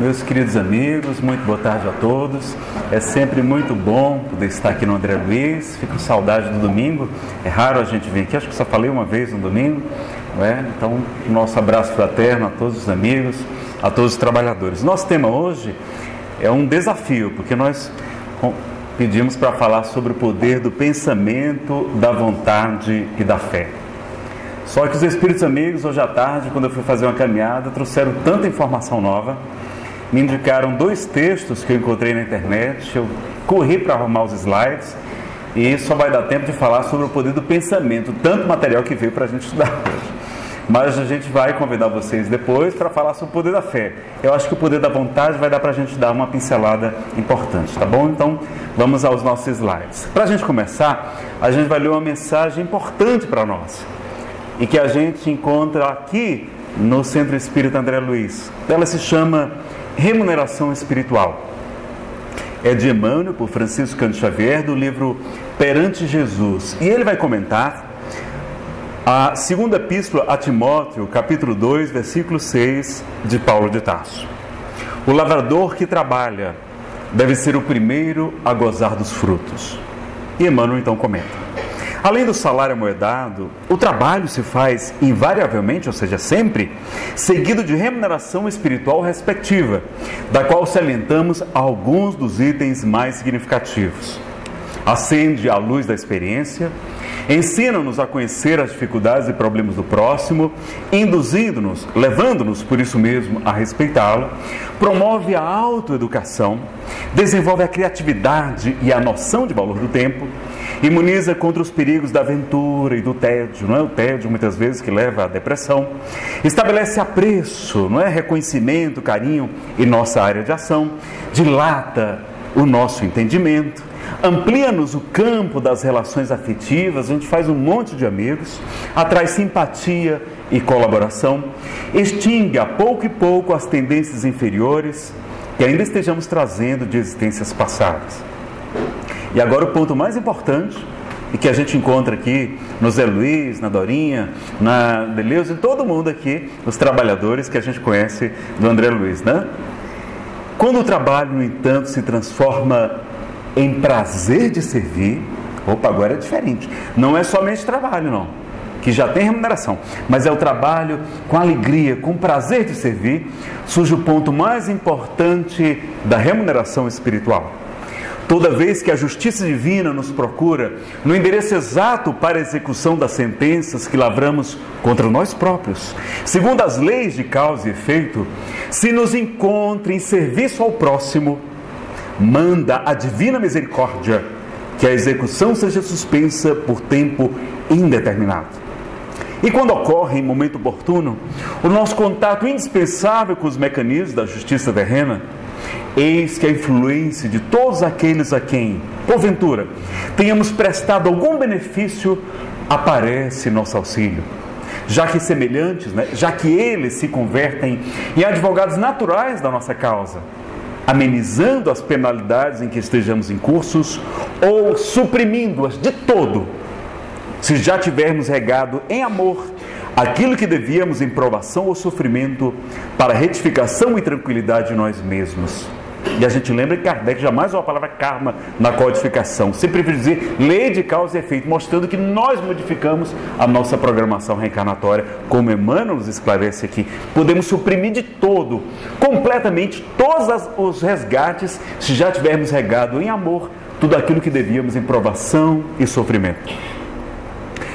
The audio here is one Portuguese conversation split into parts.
meus queridos amigos, muito boa tarde a todos. É sempre muito bom poder estar aqui no André Luiz. Fico com saudade do domingo. É raro a gente vir aqui, acho que só falei uma vez no domingo. É? Então, nosso abraço fraterno a todos os amigos, a todos os trabalhadores. Nosso tema hoje é um desafio, porque nós pedimos para falar sobre o poder do pensamento, da vontade e da fé. Só que os espíritos amigos, hoje à tarde, quando eu fui fazer uma caminhada, trouxeram tanta informação nova me indicaram dois textos que eu encontrei na internet. Eu corri para arrumar os slides e só vai dar tempo de falar sobre o poder do pensamento, tanto material que veio para a gente estudar hoje. Mas a gente vai convidar vocês depois para falar sobre o poder da fé. Eu acho que o poder da vontade vai dar para a gente dar uma pincelada importante, tá bom? Então vamos aos nossos slides. Para a gente começar, a gente vai ler uma mensagem importante para nós e que a gente encontra aqui no Centro Espírita André Luiz. Ela se chama Remuneração Espiritual. É de Emmanuel, por Francisco Cândido Xavier, do livro Perante Jesus. E ele vai comentar a segunda epístola a Timóteo, capítulo 2, versículo 6, de Paulo de Tarso. O lavrador que trabalha deve ser o primeiro a gozar dos frutos. E Emmanuel então comenta. Além do salário amoedado, o trabalho se faz invariavelmente, ou seja, sempre, seguido de remuneração espiritual respectiva, da qual salientamos alguns dos itens mais significativos. Acende a luz da experiência, ensina-nos a conhecer as dificuldades e problemas do próximo, induzindo-nos, levando-nos por isso mesmo a respeitá-lo, promove a autoeducação, desenvolve a criatividade e a noção de valor do tempo, imuniza contra os perigos da aventura e do tédio, não é? O tédio muitas vezes que leva à depressão, estabelece apreço, não é? Reconhecimento, carinho em nossa área de ação, dilata o nosso entendimento, amplia-nos o campo das relações afetivas, a gente faz um monte de amigos, atrai simpatia e colaboração, extingue a pouco e pouco as tendências inferiores que ainda estejamos trazendo de existências passadas. E agora o ponto mais importante, e que a gente encontra aqui no Zé Luiz, na Dorinha, na Deleuze, em todo mundo aqui, os trabalhadores que a gente conhece do André Luiz, né? Quando o trabalho, no entanto, se transforma em prazer de servir, opa, agora é diferente. Não é somente trabalho, não, que já tem remuneração, mas é o trabalho com alegria, com prazer de servir, surge o ponto mais importante da remuneração espiritual Toda vez que a justiça divina nos procura no endereço exato para a execução das sentenças que lavramos contra nós próprios, segundo as leis de causa e efeito, se nos encontra em serviço ao próximo, manda a divina misericórdia que a execução seja suspensa por tempo indeterminado. E quando ocorre em momento oportuno, o nosso contato indispensável com os mecanismos da justiça terrena, Eis que a influência de todos aqueles a quem, porventura, tenhamos prestado algum benefício, aparece nosso auxílio. Já que semelhantes, né, já que eles se convertem em advogados naturais da nossa causa, amenizando as penalidades em que estejamos em cursos ou suprimindo-as de todo, se já tivermos regado em amor aquilo que devíamos em provação ou sofrimento para retificação e tranquilidade de nós mesmos. E a gente lembra que Kardec jamais usou a palavra karma na codificação, sempre prefere dizer lei de causa e efeito, mostrando que nós modificamos a nossa programação reencarnatória, como Emmanuel nos esclarece aqui. Podemos suprimir de todo, completamente, todos os resgates, se já tivermos regado em amor tudo aquilo que devíamos em provação e sofrimento.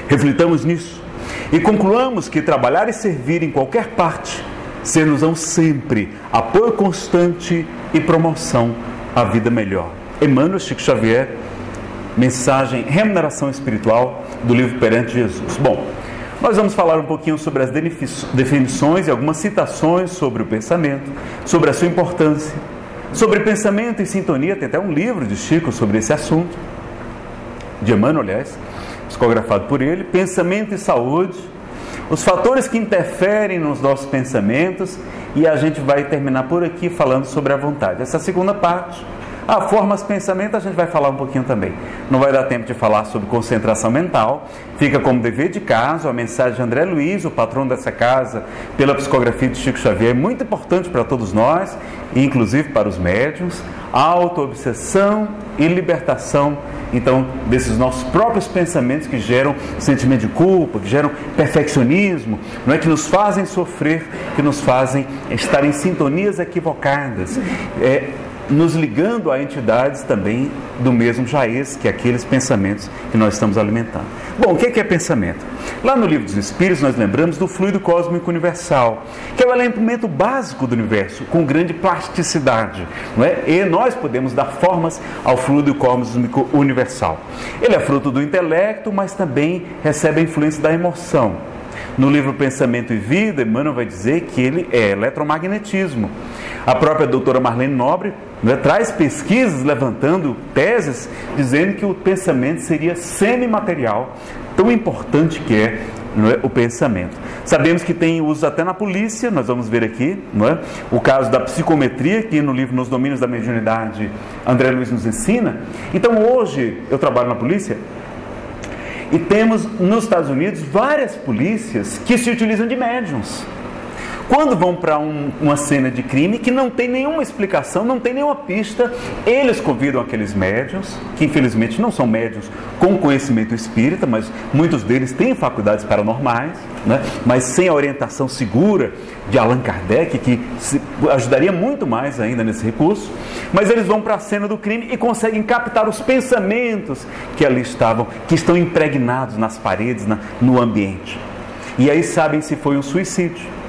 Reflitamos nisso e concluamos que trabalhar e servir em qualquer parte ser-nos-ão sempre apoio constante e promoção à vida melhor. Emmanuel Chico Xavier, mensagem Remuneração Espiritual do livro Perante Jesus. Bom, nós vamos falar um pouquinho sobre as definições e algumas citações sobre o pensamento, sobre a sua importância, sobre pensamento e sintonia. Tem até um livro de Chico sobre esse assunto, de Emmanuel, aliás, psicografado por ele. Pensamento e saúde, os fatores que interferem nos nossos pensamentos e a gente vai terminar por aqui falando sobre a vontade. Essa segunda parte A formas pensamento a gente vai falar um pouquinho também. Não vai dar tempo de falar sobre concentração mental. Fica como dever de casa a mensagem de André Luiz, o patrão dessa casa, pela psicografia de Chico Xavier, é muito importante para todos nós, inclusive para os médiums. Auto-obsessão e libertação, então, desses nossos próprios pensamentos que geram sentimento de culpa, que geram perfeccionismo, não é que nos fazem sofrer, que nos fazem estar em sintonias equivocadas. É, nos ligando a entidades também do mesmo jaez, que é aqueles pensamentos que nós estamos alimentando. Bom, o que é pensamento? Lá no livro dos Espíritos nós lembramos do fluido cósmico universal, que é o elemento básico do universo, com grande plasticidade, não é? E nós podemos dar formas ao fluido cósmico universal. Ele é fruto do intelecto, mas também recebe a influência da emoção. No livro Pensamento e Vida, Emmanuel vai dizer que ele é eletromagnetismo. A própria doutora Marlene Nobre né, traz pesquisas levantando teses dizendo que o pensamento seria semimaterial, tão importante que é, é o pensamento. Sabemos que tem uso até na polícia, nós vamos ver aqui, é? o caso da psicometria, que no livro Nos Domínios da Mediunidade, André Luiz nos ensina. Então hoje eu trabalho na polícia e temos nos Estados Unidos várias polícias que se utilizam de médiums. Quando vão para um, uma cena de crime que não tem nenhuma explicação, não tem nenhuma pista, eles convidam aqueles médiums, que infelizmente não são médiums com conhecimento espírita, mas muitos deles têm faculdades paranormais, né? mas sem a orientação segura de Allan Kardec, que ajudaria muito mais ainda nesse recurso. Mas eles vão para a cena do crime e conseguem captar os pensamentos que ali estavam, que estão impregnados nas paredes, na, no ambiente. E aí sabem se foi um suicídio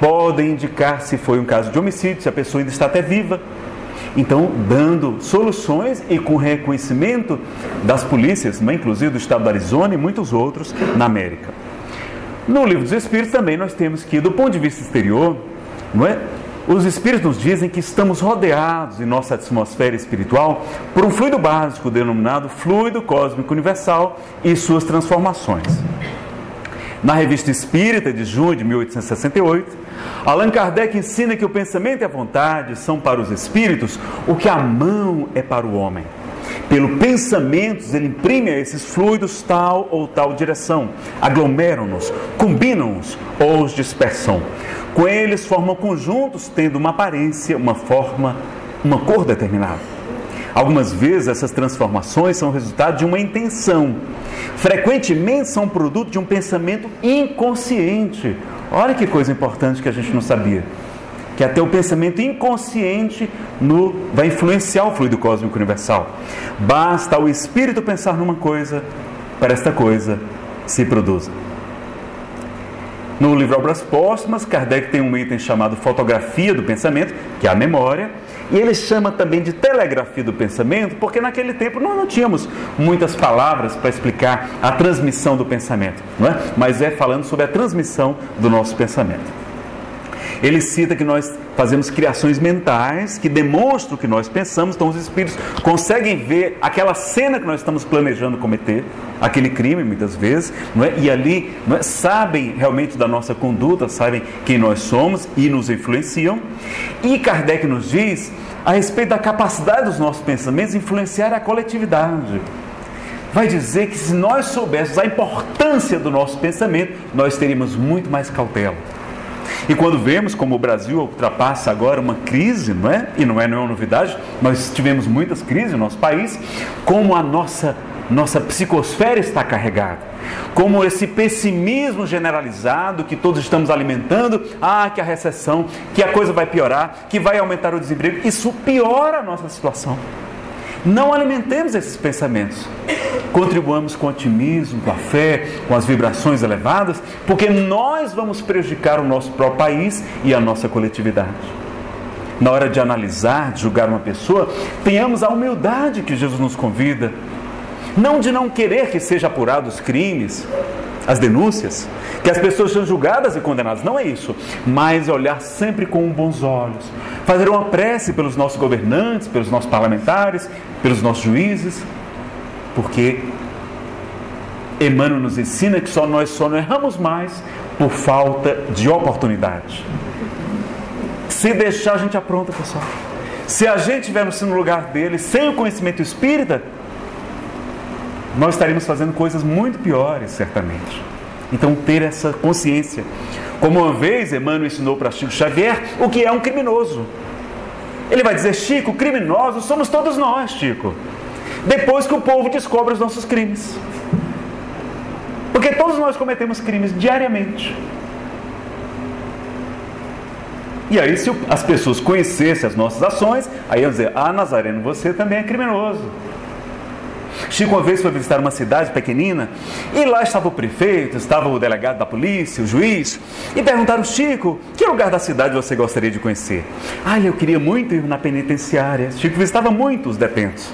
podem indicar se foi um caso de homicídio, se a pessoa ainda está até viva. Então, dando soluções e com reconhecimento das polícias, né, inclusive do estado do Arizona e muitos outros na América. No livro dos Espíritos também nós temos que, do ponto de vista exterior, não é? Os Espíritos nos dizem que estamos rodeados em nossa atmosfera espiritual por um fluido básico denominado fluido cósmico universal e suas transformações. Na revista Espírita de junho de 1868, Allan Kardec ensina que o pensamento e a vontade são para os espíritos o que a mão é para o homem. Pelo pensamento, ele imprime a esses fluidos tal ou tal direção, aglomeram-nos, combinam-nos ou os dispersam. Com eles formam conjuntos tendo uma aparência, uma forma, uma cor determinada. Algumas vezes essas transformações são resultado de uma intenção. Frequentemente são produto de um pensamento inconsciente Olha que coisa importante que a gente não sabia. Que até o pensamento inconsciente no, vai influenciar o fluido cósmico universal. Basta o espírito pensar numa coisa para esta coisa se produza. No livro Obras Póstumas, Kardec tem um item chamado Fotografia do Pensamento, que é a memória, e ele chama também de telegrafia do pensamento, porque naquele tempo nós não tínhamos muitas palavras para explicar a transmissão do pensamento, não é? mas é falando sobre a transmissão do nosso pensamento. Ele cita que nós fazemos criações mentais que demonstram o que nós pensamos, então os espíritos conseguem ver aquela cena que nós estamos planejando cometer, aquele crime muitas vezes, não é? e ali não é? sabem realmente da nossa conduta, sabem quem nós somos e nos influenciam. E Kardec nos diz a respeito da capacidade dos nossos pensamentos influenciar a coletividade vai dizer que se nós soubéssemos a importância do nosso pensamento, nós teríamos muito mais cautela. E quando vemos como o Brasil ultrapassa agora uma crise, não é? E não é nenhuma novidade, nós tivemos muitas crises no nosso país, como a nossa nossa psicosfera está carregada. Como esse pessimismo generalizado que todos estamos alimentando, ah, que a recessão, que a coisa vai piorar, que vai aumentar o desemprego, isso piora a nossa situação. Não alimentemos esses pensamentos. Contribuamos com o otimismo, com a fé, com as vibrações elevadas, porque nós vamos prejudicar o nosso próprio país e a nossa coletividade. Na hora de analisar, de julgar uma pessoa, tenhamos a humildade que Jesus nos convida. Não de não querer que seja apurado os crimes, as denúncias, que as pessoas sejam julgadas e condenadas. Não é isso. Mas olhar sempre com bons olhos. Fazer uma prece pelos nossos governantes, pelos nossos parlamentares, pelos nossos juízes. Porque Emmanuel nos ensina que só nós só não erramos mais por falta de oportunidade. Se deixar, a gente apronta, pessoal. Se a gente estivermos no lugar dele sem o conhecimento espírita, nós estaríamos fazendo coisas muito piores, certamente. Então, ter essa consciência. Como uma vez Emmanuel ensinou para Chico Xavier o que é um criminoso. Ele vai dizer: Chico, criminosos somos todos nós, Chico. Depois que o povo descobre os nossos crimes. Porque todos nós cometemos crimes diariamente. E aí, se as pessoas conhecessem as nossas ações, aí iam dizer: Ah, Nazareno, você também é criminoso. Chico uma vez foi visitar uma cidade pequenina e lá estava o prefeito, estava o delegado da polícia, o juiz, e perguntaram: Chico, que lugar da cidade você gostaria de conhecer? Ah, eu queria muito ir na penitenciária. Chico visitava muito os detentos.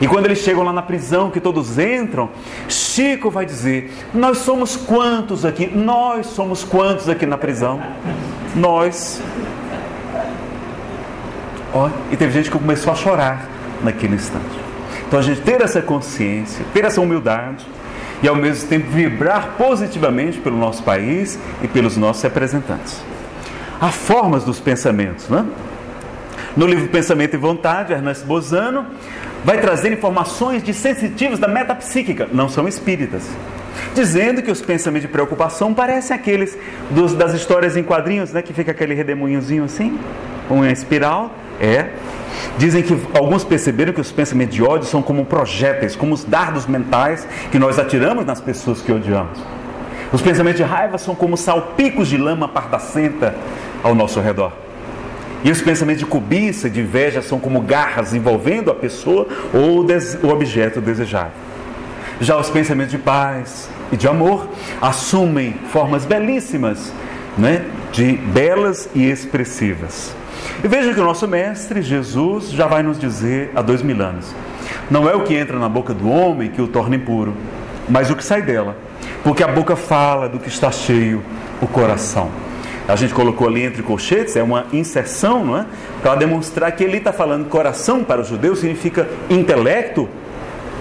E quando eles chegam lá na prisão, que todos entram, Chico vai dizer: Nós somos quantos aqui? Nós somos quantos aqui na prisão? Nós. Ó, e teve gente que começou a chorar naquele instante. Então a gente ter essa consciência, ter essa humildade e ao mesmo tempo vibrar positivamente pelo nosso país e pelos nossos representantes. Há formas dos pensamentos, né? No livro Pensamento e Vontade, Ernesto Bozano vai trazer informações de sensitivos da metapsíquica, não são espíritas, dizendo que os pensamentos de preocupação parecem aqueles dos, das histórias em quadrinhos, né, que fica aquele redemoinhozinho assim, uma espiral, é. Dizem que alguns perceberam que os pensamentos de ódio são como projéteis, como os dardos mentais que nós atiramos nas pessoas que odiamos. Os pensamentos de raiva são como salpicos de lama pardacenta ao nosso redor. E os pensamentos de cobiça, de inveja, são como garras envolvendo a pessoa ou o objeto desejado. Já os pensamentos de paz e de amor assumem formas belíssimas, né, de belas e expressivas. E veja que o nosso Mestre Jesus já vai nos dizer há dois mil anos: não é o que entra na boca do homem que o torna impuro, mas o que sai dela, porque a boca fala do que está cheio o coração a gente colocou ali entre colchetes, é uma inserção, não é? Para demonstrar que ele está falando coração para o judeu significa intelecto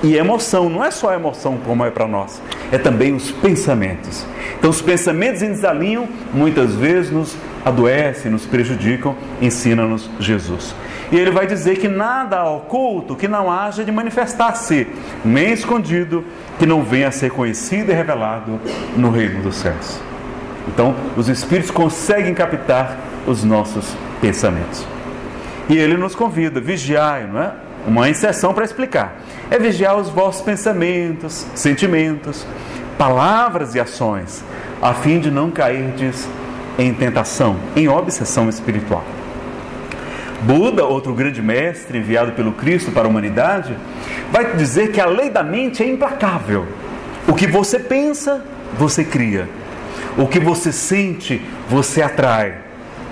e emoção. Não é só a emoção como é para nós, é também os pensamentos. Então, os pensamentos em desalinham muitas vezes nos adoecem, nos prejudicam, ensina-nos Jesus. E ele vai dizer que nada oculto que não haja de manifestar-se, nem escondido, que não venha a ser conhecido e revelado no reino dos céus. Então, os espíritos conseguem captar os nossos pensamentos. E ele nos convida, vigiai, não é? Uma inserção para explicar. É vigiar os vossos pensamentos, sentimentos, palavras e ações, a fim de não cairdes em tentação, em obsessão espiritual. Buda, outro grande mestre enviado pelo Cristo para a humanidade, vai dizer que a lei da mente é implacável. O que você pensa, você cria. O que você sente, você atrai.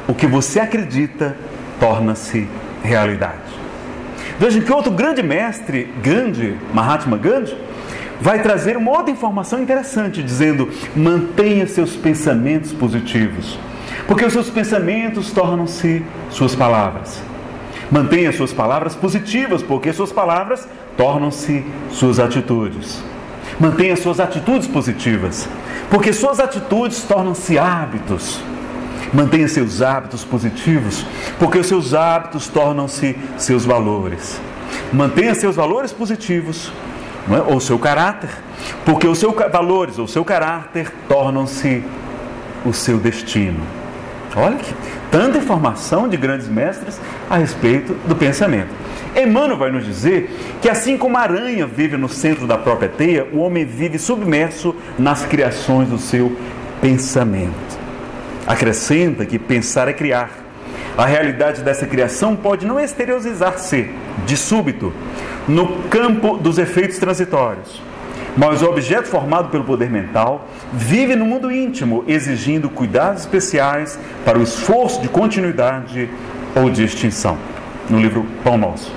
O que você acredita, torna-se realidade. Vejam que outro grande mestre, Gandhi, Mahatma Gandhi, vai trazer uma outra informação interessante, dizendo: mantenha seus pensamentos positivos, porque os seus pensamentos tornam-se suas palavras. Mantenha suas palavras positivas, porque suas palavras tornam-se suas atitudes. Mantenha suas atitudes positivas, porque suas atitudes tornam-se hábitos. Mantenha seus hábitos positivos, porque os seus hábitos tornam-se seus valores. Mantenha seus valores positivos, é? ou seu caráter, porque os seus valores ou seu caráter tornam-se o seu destino. Olha que tanta informação de grandes mestres a respeito do pensamento. Emmanuel vai nos dizer que assim como a aranha vive no centro da própria teia, o homem vive submerso nas criações do seu pensamento. Acrescenta que pensar é criar. A realidade dessa criação pode não exteriorizar-se de súbito no campo dos efeitos transitórios, mas o objeto formado pelo poder mental vive no mundo íntimo, exigindo cuidados especiais para o esforço de continuidade ou de extinção. No livro Pão Nosso.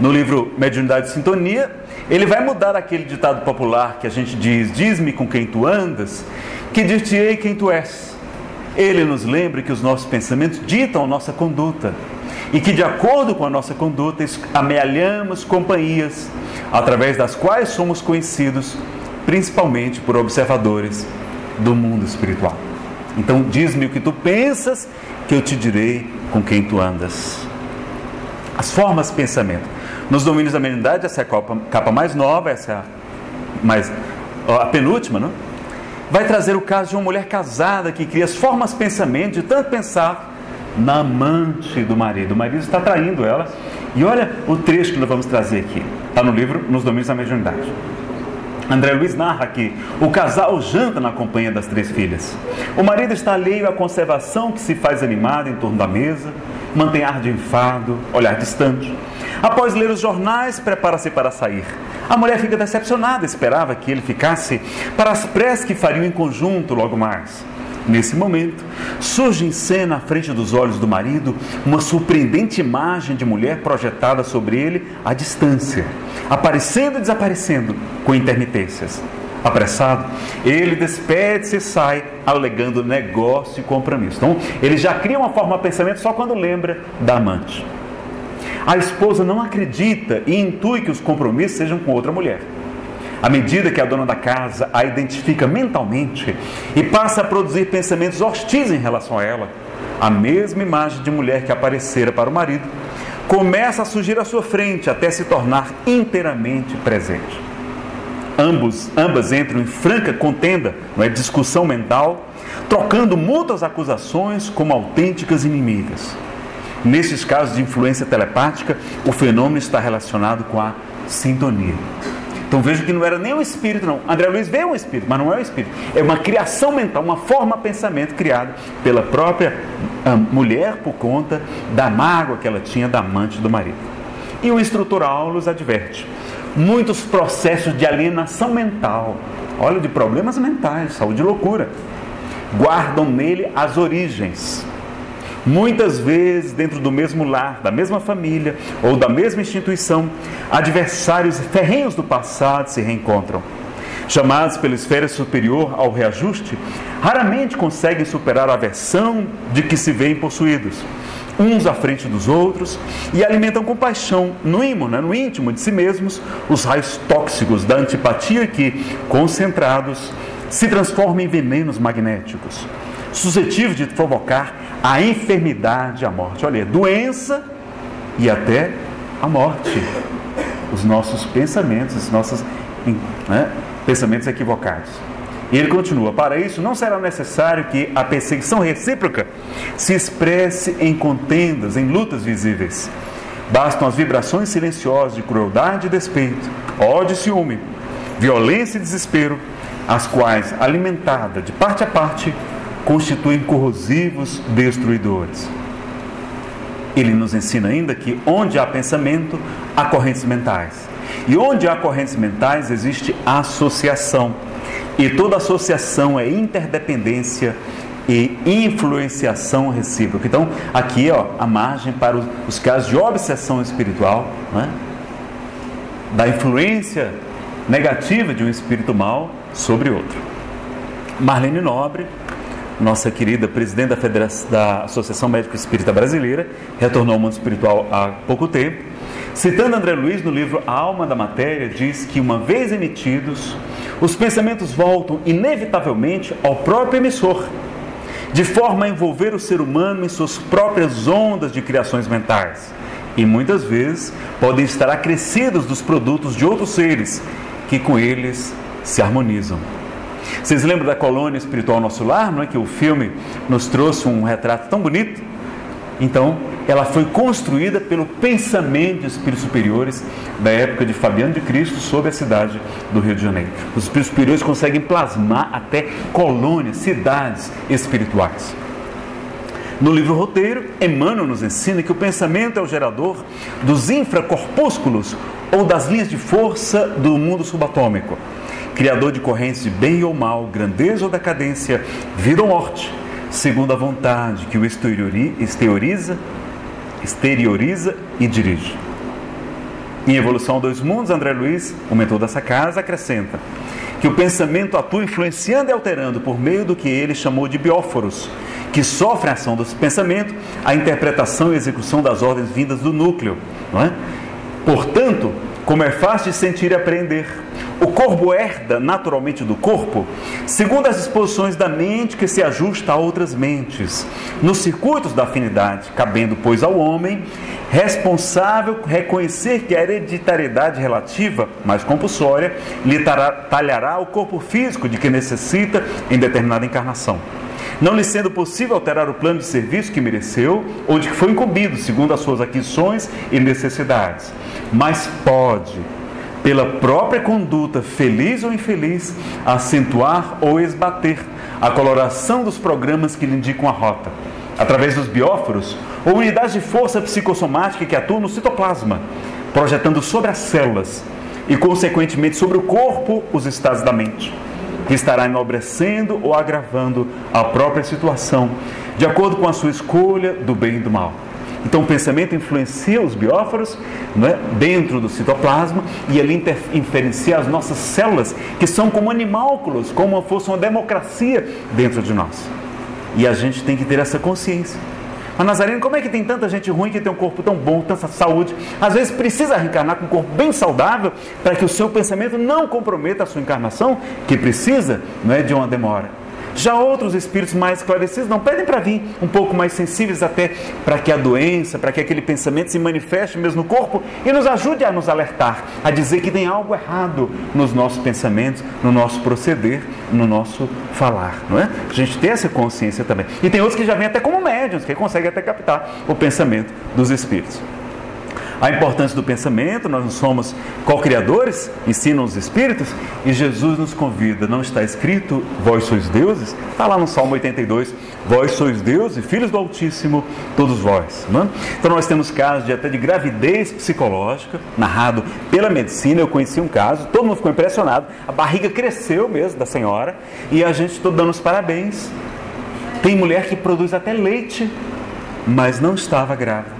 No livro Mediunidade e Sintonia, ele vai mudar aquele ditado popular que a gente diz: Diz-me com quem tu andas, que dir-te-ei quem tu és. Ele nos lembra que os nossos pensamentos ditam a nossa conduta e que, de acordo com a nossa conduta, amealhamos companhias através das quais somos conhecidos, principalmente por observadores do mundo espiritual. Então, diz-me o que tu pensas, que eu te direi com quem tu andas. as formas de pensamento. Nos domínios da mediunidade, essa é a capa, mais nova, essa é a, mais, a penúltima, não? Vai trazer o caso de uma mulher casada que cria as formas pensamento, de tanto pensar na amante do marido. O marido está traindo ela. E olha o trecho que nós vamos trazer aqui. Está no livro Nos Domínios da Mediunidade. André Luiz narra que o casal janta na companhia das três filhas. O marido está alheio à conservação que se faz animada em torno da mesa, mantém ar de enfado, olhar distante. Após ler os jornais, prepara-se para sair. A mulher fica decepcionada, esperava que ele ficasse para as preces que fariam em conjunto logo mais. Nesse momento, surge em cena à frente dos olhos do marido uma surpreendente imagem de mulher projetada sobre ele à distância, aparecendo e desaparecendo com intermitências. Apressado, ele despede-se e sai, alegando negócio e compromisso. Então, ele já cria uma forma de pensamento só quando lembra da amante. A esposa não acredita e intui que os compromissos sejam com outra mulher. À medida que a dona da casa a identifica mentalmente e passa a produzir pensamentos hostis em relação a ela, a mesma imagem de mulher que aparecera para o marido começa a surgir à sua frente até se tornar inteiramente presente. Ambos, ambas entram em franca contenda, não é discussão mental, trocando mútuas acusações como autênticas inimigas. Nesses casos de influência telepática, o fenômeno está relacionado com a sintonia. Então veja que não era nem um espírito, não. André Luiz vê um espírito, mas não é um espírito. É uma criação mental, uma forma de pensamento criada pela própria ah, mulher por conta da mágoa que ela tinha da amante do marido. E o instrutor Aulus adverte: muitos processos de alienação mental, olha, de problemas mentais, saúde e loucura, guardam nele as origens Muitas vezes, dentro do mesmo lar, da mesma família ou da mesma instituição, adversários ferrenhos do passado se reencontram. Chamados pela esfera superior ao reajuste, raramente conseguem superar a aversão de que se veem possuídos, uns à frente dos outros, e alimentam com paixão, no ímã, né, no íntimo de si mesmos, os raios tóxicos da antipatia que, concentrados, se transformam em venenos magnéticos suscetível de provocar a enfermidade e a morte. Olha, doença e até a morte. Os nossos pensamentos, os nossos né, pensamentos equivocados. E ele continua: para isso não será necessário que a perseguição recíproca se expresse em contendas, em lutas visíveis. Bastam as vibrações silenciosas de crueldade e despeito, ódio e ciúme, violência e desespero, as quais, alimentada de parte a parte, constituem corrosivos destruidores. Ele nos ensina ainda que onde há pensamento, há correntes mentais. E onde há correntes mentais, existe associação. E toda associação é interdependência e influenciação recíproca. Então, aqui ó, a margem para os, os casos de obsessão espiritual, né? da influência negativa de um espírito mal sobre outro. Marlene Nobre nossa querida presidente da, Federação, da Associação Médico Espírita Brasileira, retornou ao mundo espiritual há pouco tempo. Citando André Luiz no livro A Alma da Matéria, diz que uma vez emitidos, os pensamentos voltam inevitavelmente ao próprio emissor, de forma a envolver o ser humano em suas próprias ondas de criações mentais. E muitas vezes podem estar acrescidos dos produtos de outros seres que com eles se harmonizam. Vocês lembram da colônia espiritual Nosso Lar, não é? Que o filme nos trouxe um retrato tão bonito? Então, ela foi construída pelo pensamento de espíritos superiores da época de Fabiano de Cristo sobre a cidade do Rio de Janeiro. Os espíritos superiores conseguem plasmar até colônias, cidades espirituais. No livro Roteiro, Emmanuel nos ensina que o pensamento é o gerador dos infracorpúsculos ou das linhas de força do mundo subatômico criador de correntes de bem ou mal, grandeza ou decadência, vida ou morte, segundo a vontade que o exterioriza, exterioriza e dirige. Em Evolução Dois Mundos, André Luiz, o mentor dessa casa, acrescenta que o pensamento atua influenciando e alterando por meio do que ele chamou de bióforos, que sofrem a ação do pensamento, a interpretação e execução das ordens vindas do núcleo, não é? Portanto, como é fácil de sentir e aprender, o corpo herda naturalmente do corpo, segundo as disposições da mente que se ajusta a outras mentes, nos circuitos da afinidade, cabendo, pois, ao homem responsável reconhecer que a hereditariedade relativa, mais compulsória, lhe talhará o corpo físico de que necessita em determinada encarnação. Não lhe sendo possível alterar o plano de serviço que mereceu ou de que foi incumbido, segundo as suas aquisições e necessidades, mas pode, pela própria conduta, feliz ou infeliz, acentuar ou esbater a coloração dos programas que lhe indicam a rota, através dos bióforos ou unidades de força psicossomática que atuam no citoplasma, projetando sobre as células e, consequentemente, sobre o corpo os estados da mente, que estará enobrecendo ou agravando a própria situação, de acordo com a sua escolha do bem e do mal. Então o pensamento influencia os bióforos é, dentro do citoplasma e ele inferencia as nossas células, que são como animálculos, como se fosse uma democracia dentro de nós. E a gente tem que ter essa consciência. Mas Nazareno, como é que tem tanta gente ruim que tem um corpo tão bom, tanta saúde? Às vezes precisa reencarnar com um corpo bem saudável para que o seu pensamento não comprometa a sua encarnação, que precisa não é, de uma demora. Já outros espíritos mais esclarecidos não pedem para vir, um pouco mais sensíveis até para que a doença, para que aquele pensamento se manifeste mesmo no corpo e nos ajude a nos alertar, a dizer que tem algo errado nos nossos pensamentos, no nosso proceder, no nosso falar, não é? A gente tem essa consciência também. E tem outros que já vêm até como médiums, que conseguem até captar o pensamento dos espíritos a importância do pensamento, nós não somos co-criadores, ensinam os Espíritos, e Jesus nos convida, não está escrito, vós sois deuses? Está lá no Salmo 82, vós sois deuses, filhos do Altíssimo, todos vós. Não? É? Então nós temos casos de até de gravidez psicológica, narrado pela medicina, eu conheci um caso, todo mundo ficou impressionado, a barriga cresceu mesmo da senhora, e a gente está dando os parabéns. Tem mulher que produz até leite, mas não estava grávida.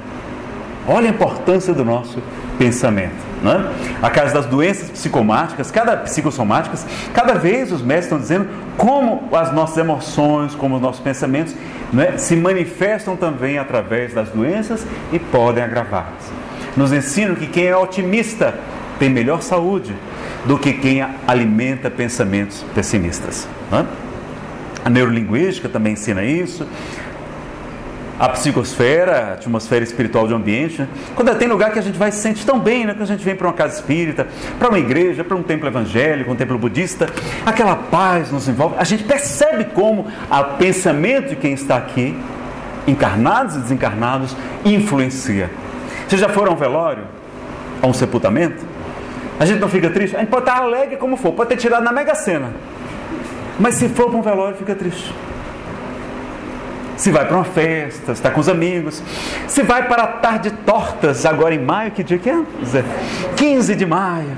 Olha a importância do nosso pensamento. Né? A casa das doenças psicomáticas, cada psicossomáticas, cada vez os médicos estão dizendo como as nossas emoções, como os nossos pensamentos né, se manifestam também através das doenças e podem agravá-las. Nos ensinam que quem é otimista tem melhor saúde do que quem alimenta pensamentos pessimistas. Né? A neurolinguística também ensina isso a psicosfera, a atmosfera espiritual de ambiente. Né? Quando tem lugar que a gente vai se sentir tão bem, né? Quando a gente vem para uma casa espírita, para uma igreja, para um templo evangélico, um templo budista, aquela paz nos envolve. A gente percebe como o pensamento de quem está aqui, encarnados e desencarnados, influencia. Vocês já foram a um velório? A um sepultamento? A gente não fica triste? A gente pode estar alegre como for, pode ter tirado na mega cena. Mas se for para um velório, fica triste se vai para uma festa, está com os amigos, se vai para a tarde tortas, agora em maio, que dia que é? 15 de maio.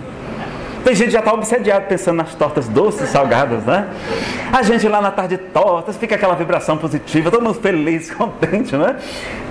Tem gente que já está obsediado pensando nas tortas doces, salgadas, né? A gente lá na tarde tortas, fica aquela vibração positiva, todo mundo feliz, contente, né?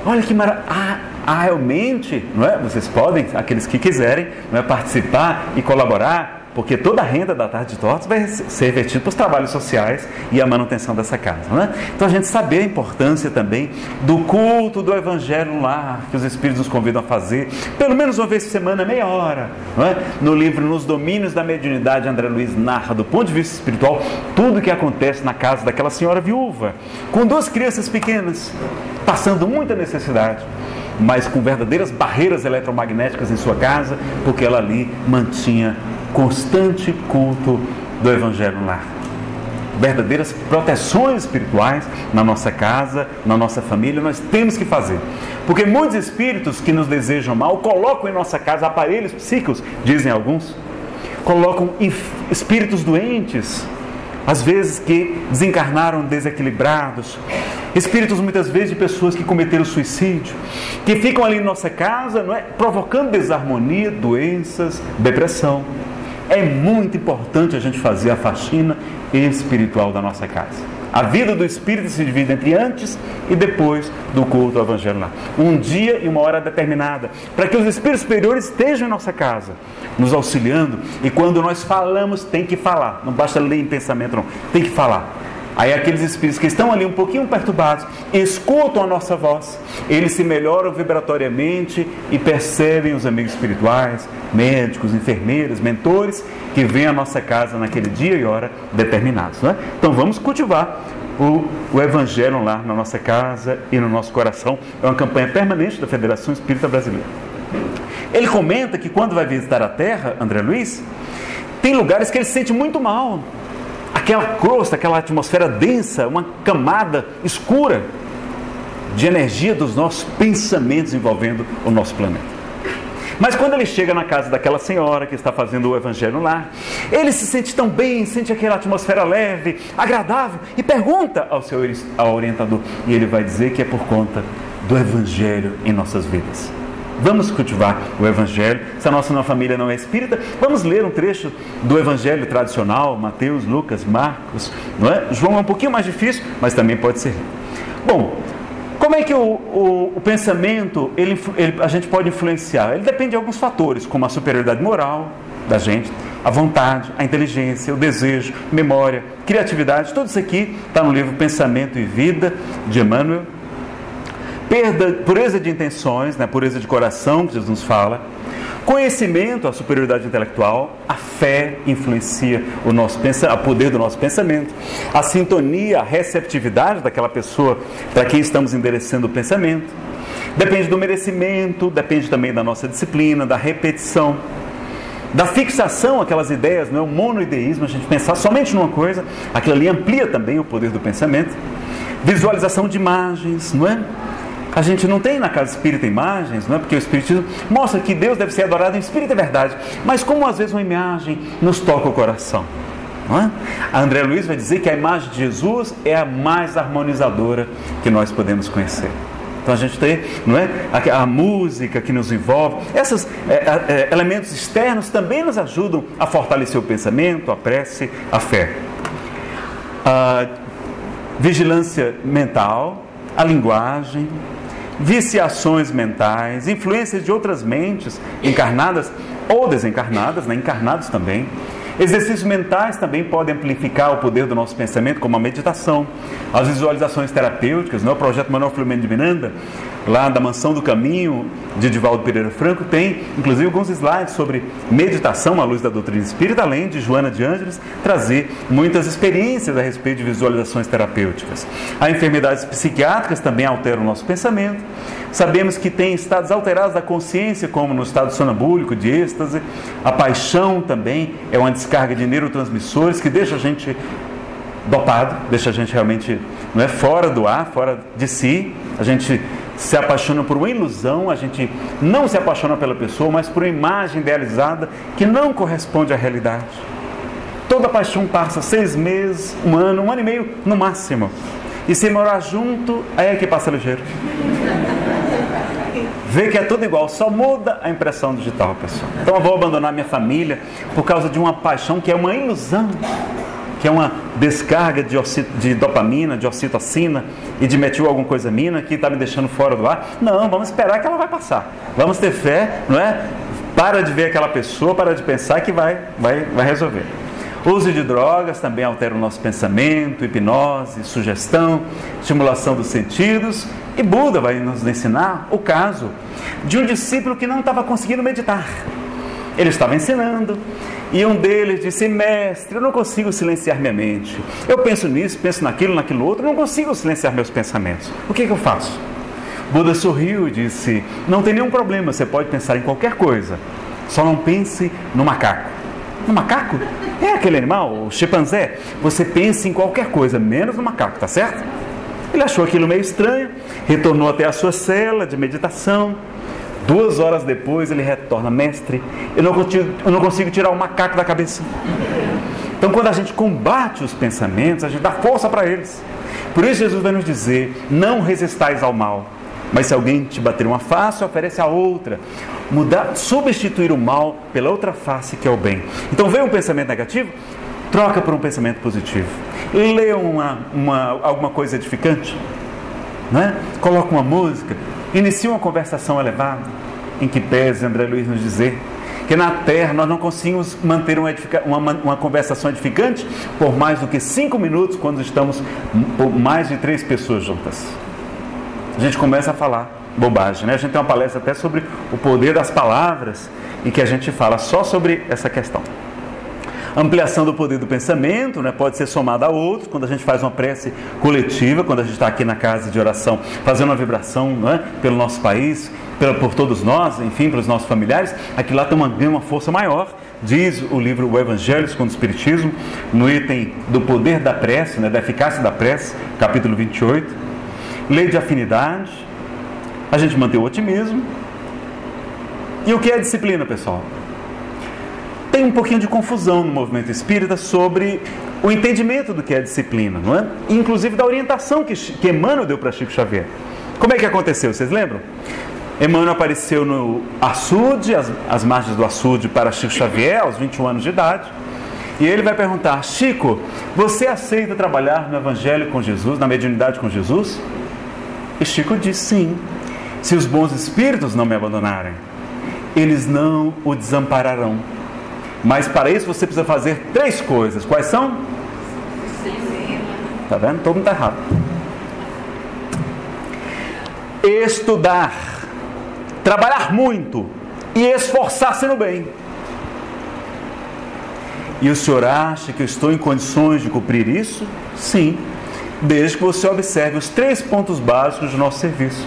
Olha que maravilha. Ah, ah, realmente, não é? Vocês podem, aqueles que quiserem, não é, participar e colaborar porque toda a renda da tarde de tortos vai ser revertida para os trabalhos sociais e a manutenção dessa casa. Né? Então a gente saber a importância também do culto do Evangelho lar, que os Espíritos nos convidam a fazer, pelo menos uma vez por semana, meia hora. É? No livro Nos Domínios da Mediunidade, André Luiz narra, do ponto de vista espiritual, tudo o que acontece na casa daquela senhora viúva, com duas crianças pequenas, passando muita necessidade mas com verdadeiras barreiras eletromagnéticas em sua casa, porque ela ali mantinha constante culto do Evangelho no lar. Verdadeiras proteções espirituais na nossa casa, na nossa família, nós temos que fazer. Porque muitos espíritos que nos desejam mal colocam em nossa casa aparelhos psíquicos, dizem alguns, colocam espíritos doentes, às vezes que desencarnaram desequilibrados, espíritos muitas vezes de pessoas que cometeram suicídio, que ficam ali em nossa casa, não é, provocando desarmonia, doenças, depressão é muito importante a gente fazer a faxina espiritual da nossa casa. A vida do espírito se divide entre antes e depois do culto ao evangelho lá. Um dia e uma hora determinada, para que os espíritos superiores estejam em nossa casa, nos auxiliando. E quando nós falamos, tem que falar. Não basta ler em pensamento, não. Tem que falar. Aí aqueles espíritos que estão ali um pouquinho perturbados, escutam a nossa voz, eles se melhoram vibratoriamente e percebem os amigos espirituais, médicos, enfermeiras, mentores que vêm à nossa casa naquele dia e hora determinados. Né? Então vamos cultivar o, o Evangelho lá na nossa casa e no nosso coração. É uma campanha permanente da Federação Espírita Brasileira. Ele comenta que quando vai visitar a Terra, André Luiz, tem lugares que ele se sente muito mal. Aquela crosta, aquela atmosfera densa, uma camada escura de energia dos nossos pensamentos envolvendo o nosso planeta. Mas quando ele chega na casa daquela senhora que está fazendo o evangelho lá, ele se sente tão bem, sente aquela atmosfera leve, agradável e pergunta ao seu ao orientador. E ele vai dizer que é por conta do evangelho em nossas vidas. Vamos cultivar o Evangelho. Se a nossa família não é espírita, vamos ler um trecho do Evangelho tradicional, Mateus, Lucas, Marcos. Não é? João é um pouquinho mais difícil, mas também pode ser. Bom, como é que o, o, o pensamento ele, ele, a gente pode influenciar? Ele depende de alguns fatores, como a superioridade moral da gente, a vontade, a inteligência, o desejo, memória, criatividade. Tudo isso aqui está no livro Pensamento e Vida de Emmanuel. Perda, pureza de intenções, né, pureza de coração, que Jesus nos fala Conhecimento, a superioridade intelectual, a fé influencia o nosso o poder do nosso pensamento, a sintonia, a receptividade daquela pessoa para quem estamos endereçando o pensamento. Depende do merecimento, depende também da nossa disciplina, da repetição, da fixação, aquelas ideias, não é? o monoideísmo, a gente pensar somente numa coisa, aquilo ali amplia também o poder do pensamento. Visualização de imagens, não é? A gente não tem na casa espírita imagens, não é? Porque o Espiritismo mostra que Deus deve ser adorado em espírito e verdade. Mas como às vezes uma imagem nos toca o coração. Não é? A André Luiz vai dizer que a imagem de Jesus é a mais harmonizadora que nós podemos conhecer. Então a gente tem, não é, a, a música que nos envolve, esses é, é, elementos externos também nos ajudam a fortalecer o pensamento, a prece, a fé. A vigilância mental, a linguagem, viciações mentais, influências de outras mentes, encarnadas ou desencarnadas, né? encarnados também. Exercícios mentais também podem amplificar o poder do nosso pensamento, como a meditação, as visualizações terapêuticas. Né? O projeto Manuel Filomeno de Miranda lá da Mansão do Caminho, de Edivaldo Pereira Franco, tem inclusive alguns slides sobre meditação à luz da doutrina espírita, além de Joana de Ângeles trazer muitas experiências a respeito de visualizações terapêuticas. As enfermidades psiquiátricas também alteram o nosso pensamento. Sabemos que tem estados alterados da consciência, como no estado sonambúlico, de êxtase. A paixão também é uma descarga de neurotransmissores que deixa a gente dopado, deixa a gente realmente não é fora do ar, fora de si. A gente se apaixona por uma ilusão, a gente não se apaixona pela pessoa, mas por uma imagem idealizada que não corresponde à realidade. Toda paixão passa seis meses, um ano, um ano e meio no máximo. E se morar junto, aí é que passa ligeiro. Vê que é tudo igual, só muda a impressão digital, pessoal. Então eu vou abandonar minha família por causa de uma paixão que é uma ilusão que é uma descarga de, de dopamina, de ocitocina e de metil alguma coisa mina que está me deixando fora do ar. Não, vamos esperar que ela vai passar. Vamos ter fé, não é? Para de ver aquela pessoa, para de pensar que vai, vai, vai resolver. Uso de drogas também altera o nosso pensamento, hipnose, sugestão, estimulação dos sentidos. E Buda vai nos ensinar o caso de um discípulo que não estava conseguindo meditar. Ele estava ensinando, e um deles disse: Mestre, eu não consigo silenciar minha mente. Eu penso nisso, penso naquilo, naquilo outro, não consigo silenciar meus pensamentos. O que, que eu faço? Buda sorriu e disse: Não tem nenhum problema, você pode pensar em qualquer coisa, só não pense no macaco. No macaco? É aquele animal, o chimpanzé. Você pense em qualquer coisa, menos no macaco, tá certo? Ele achou aquilo meio estranho, retornou até a sua cela de meditação Duas horas depois ele retorna, mestre, eu não consigo, eu não consigo tirar o macaco da cabeça. Então, quando a gente combate os pensamentos, a gente dá força para eles. Por isso, Jesus vai nos dizer: não resistais ao mal, mas se alguém te bater uma face, oferece a outra. Mudar, substituir o mal pela outra face que é o bem. Então, vê um pensamento negativo, troca por um pensamento positivo. Lê uma, uma, alguma coisa edificante, né? coloca uma música, inicia uma conversação elevada, em que pese André Luiz nos dizer que na terra nós não conseguimos manter uma, uma, uma conversação edificante por mais do que cinco minutos quando estamos por mais de três pessoas juntas. A gente começa a falar bobagem, né? A gente tem uma palestra até sobre o poder das palavras e que a gente fala só sobre essa questão. Ampliação do poder do pensamento, né, pode ser somada a outros, quando a gente faz uma prece coletiva, quando a gente está aqui na casa de oração, fazendo uma vibração né, pelo nosso país, pela, por todos nós, enfim, pelos nossos familiares, aquilo lá tem uma, uma força maior. Diz o livro O Evangelho segundo o Espiritismo, no item do poder da prece, né, da eficácia da prece, capítulo 28. Lei de afinidade, a gente mantém o otimismo. E o que é disciplina, pessoal? Tem um pouquinho de confusão no movimento espírita sobre o entendimento do que é disciplina, não é? Inclusive da orientação que, que Emmanuel deu para Chico Xavier. Como é que aconteceu? Vocês lembram? Emmanuel apareceu no açude, as, as margens do açude para Chico Xavier, aos 21 anos de idade. E ele vai perguntar: Chico, você aceita trabalhar no Evangelho com Jesus, na mediunidade com Jesus? E Chico diz: sim. Se os bons espíritos não me abandonarem, eles não o desampararão mas para isso você precisa fazer três coisas. Quais são? Tá vendo? Todo mundo está errado. Estudar, trabalhar muito e esforçar-se no bem. E o senhor acha que eu estou em condições de cumprir isso? Sim, desde que você observe os três pontos básicos do nosso serviço.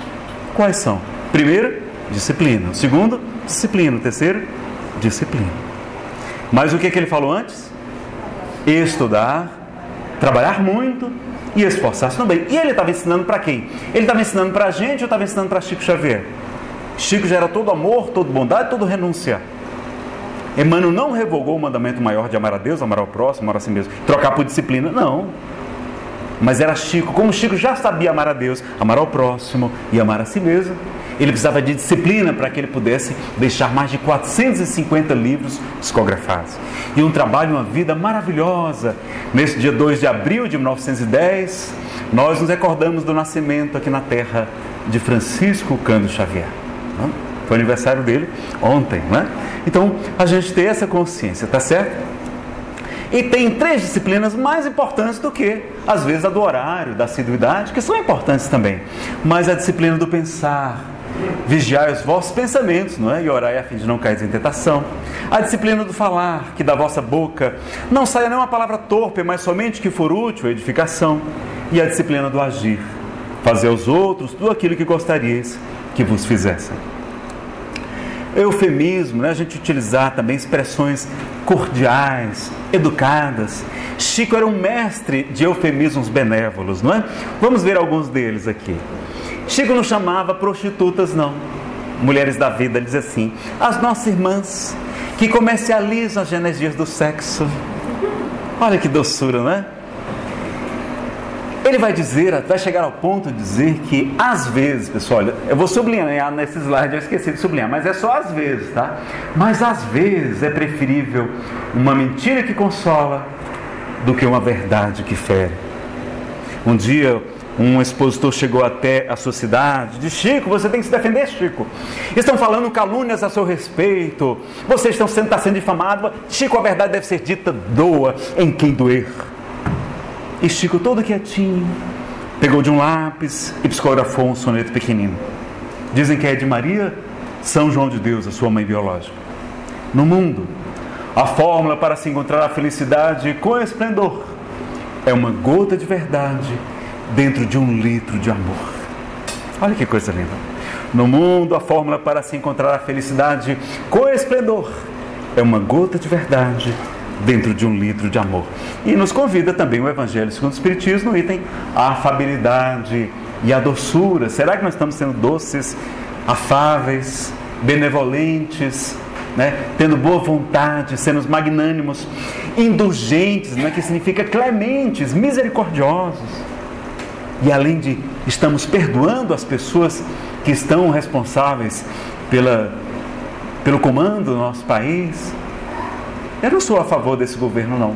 Quais são? Primeiro, disciplina. Segundo, disciplina. Terceiro, disciplina. Mas o que, que ele falou antes? Estudar, trabalhar muito e esforçar-se também. E ele estava ensinando para quem? Ele estava ensinando para a gente ou estava ensinando para Chico Xavier? Chico já era todo amor, todo bondade, todo renúncia. Emmanuel não revogou o mandamento maior de amar a Deus, amar ao próximo, amar a si mesmo, trocar por disciplina. Não. Mas era Chico, como Chico já sabia amar a Deus, amar ao próximo e amar a si mesmo, ele precisava de disciplina para que ele pudesse deixar mais de 450 livros psicografados. E um trabalho, uma vida maravilhosa. Nesse dia 2 de abril de 1910, nós nos recordamos do nascimento aqui na terra de Francisco Cândido Xavier. Foi aniversário dele ontem, né? Então, a gente tem essa consciência, tá certo? E tem três disciplinas mais importantes do que, às vezes, a do horário, da assiduidade, que são importantes também. Mas a disciplina do pensar, Vigiai os vossos pensamentos, não é? E orai a fim de não cair em tentação. A disciplina do falar, que da vossa boca não saia nenhuma palavra torpe, mas somente que for útil à edificação. E a disciplina do agir, fazer aos outros tudo aquilo que gostaríeis que vos fizessem. Eufemismo, né? a gente utilizar também expressões cordiais, educadas. Chico era um mestre de eufemismos benévolos, não é? Vamos ver alguns deles aqui. Chico não chamava prostitutas, não. Mulheres da vida, diz assim: as nossas irmãs que comercializam as energias do sexo. Olha que doçura, não é? Ele vai dizer, vai chegar ao ponto de dizer que às vezes, pessoal, eu vou sublinhar nesse slide, eu esqueci de sublinhar, mas é só às vezes, tá? Mas às vezes é preferível uma mentira que consola do que uma verdade que fere. Um dia um expositor chegou até a sua cidade, disse: Chico, você tem que se defender, Chico. Estão falando calúnias a seu respeito, vocês estão sendo, está sendo difamado. Chico, a verdade deve ser dita, doa em quem doer. E Chico, todo quietinho, pegou de um lápis e psicografou um soneto pequenino. Dizem que é de Maria, São João de Deus, a sua mãe biológica. No mundo, a fórmula para se encontrar a felicidade com esplendor é uma gota de verdade dentro de um litro de amor. Olha que coisa linda. No mundo, a fórmula para se encontrar a felicidade com esplendor é uma gota de verdade dentro de um litro de amor. E nos convida também o Evangelho segundo o Espiritismo no item a afabilidade e a doçura. Será que nós estamos sendo doces, afáveis, benevolentes, né? tendo boa vontade, sendo magnânimos, indulgentes, né? que significa clementes, misericordiosos? E além de estamos perdoando as pessoas que estão responsáveis pela, pelo comando do nosso país. Eu não sou a favor desse governo, não.